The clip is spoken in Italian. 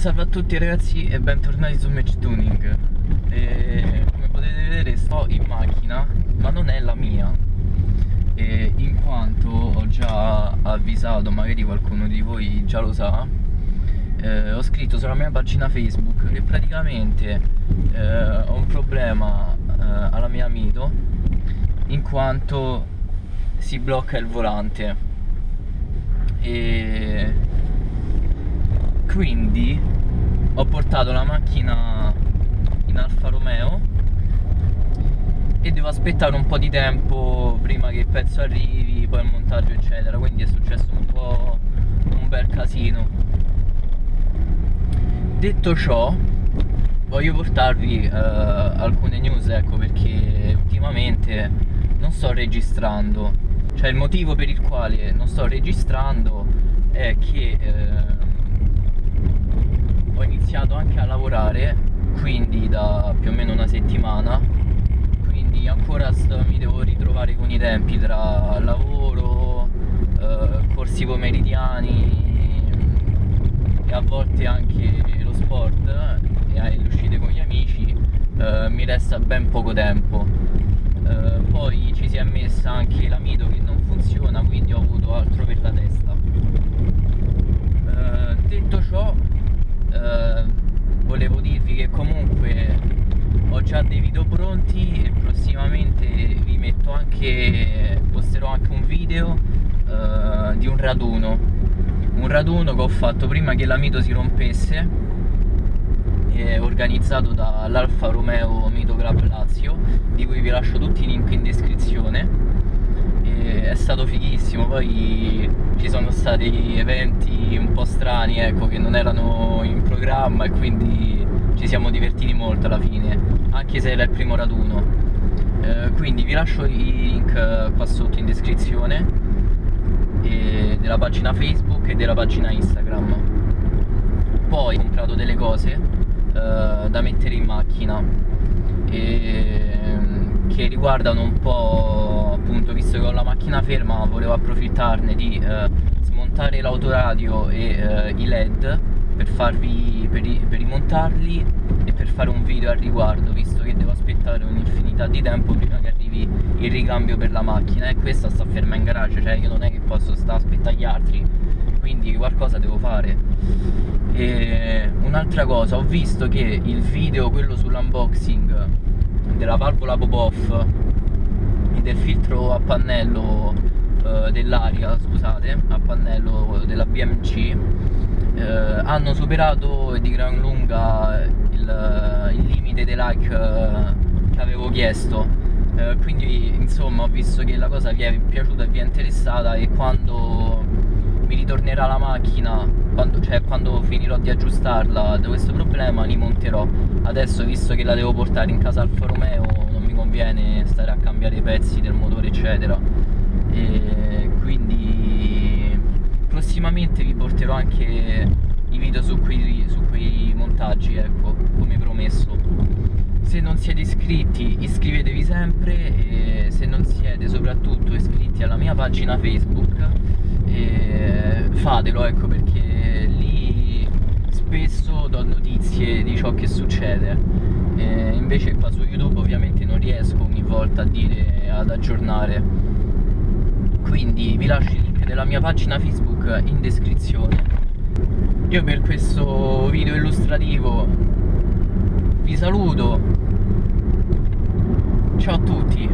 Salve a tutti ragazzi e bentornati su Match Tuning. E, Come potete vedere sto in macchina ma non è la mia. E, In quanto ho già avvisato, magari qualcuno di voi già lo sa eh, Ho scritto sulla mia pagina Facebook che praticamente eh, ho un problema eh, alla mia Mito In quanto si blocca il volante. E quindi ho portato la macchina in Alfa Romeo e devo aspettare un po' di tempo prima che il pezzo arrivi, poi il montaggio eccetera, quindi è successo un po' un bel casino. Detto ciò, voglio portarvi uh, alcune news, ecco perché ultimamente non sto registrando, cioè il motivo per il quale non sto registrando è che... Uh, iniziato anche a lavorare, quindi da più o meno una settimana, quindi ancora sto, mi devo ritrovare con i tempi tra lavoro, eh, corsi pomeridiani e a volte anche lo sport e le uscite con gli amici, eh, mi resta ben poco tempo. Eh, poi ci si è messa anche la mito che non funziona, quindi ho avuto altro per la testa. Eh, detto ciò, eh, volevo dirvi che comunque ho già dei video pronti e prossimamente vi metto anche posterò anche un video eh, di un raduno. Un raduno che ho fatto prima che la mito si rompesse organizzato dall'Alfa Romeo Mito Club Lazio di cui vi lascio tutti i link in descrizione. È stato fighissimo, poi ci sono stati eventi un po' strani ecco, che non erano in programma e quindi ci siamo divertiti molto alla fine, anche se era il primo raduno. Eh, quindi vi lascio i link qua sotto in descrizione della pagina Facebook e della pagina Instagram. Poi ho comprato delle cose eh, da mettere in macchina e, che riguardano un po' appunto visto che ho la macchina ferma volevo approfittarne di eh, smontare l'autoradio e eh, i led per farvi per, per, rimontarli e per fare un video al riguardo visto che devo aspettare un'infinità di tempo prima che arrivi il ricambio per la macchina. E questa sta ferma in garage cioè io non è che posso stare a aspettare gli altri. Quindi qualcosa devo fare. E un'altra cosa ho visto che il video quello sull'unboxing della valvola pop-off e del filtro a pannello eh, dell'aria scusate a pannello della BMC eh, hanno superato di gran lunga il, il limite dei like eh, che avevo chiesto. Eh, quindi insomma ho visto che la cosa vi è piaciuta e vi è interessata e quando mi ritornerà la macchina quando, cioè quando finirò di aggiustarla da questo problema li monterò. Adesso visto che la devo portare in casa Alfa Romeo non mi conviene stare a cambiare i pezzi del motore eccetera e quindi prossimamente vi porterò anche i video su quei, su quei montaggi ecco come promesso. Se non siete iscritti iscrivetevi sempre e se non siete soprattutto iscritti alla mia pagina Facebook fatelo ecco perché lì spesso do notizie di ciò che succede. E invece qua su youtube ovviamente non riesco ogni volta a dire ad aggiornare. Quindi vi lascio il link della mia pagina facebook in descrizione. Io per questo video illustrativo vi saluto. Ciao a tutti